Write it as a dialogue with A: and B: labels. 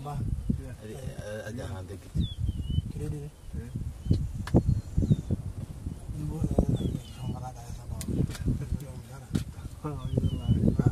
A: mbah
B: jangan iya. dikit
A: kiri deh. Ibu sama rata sama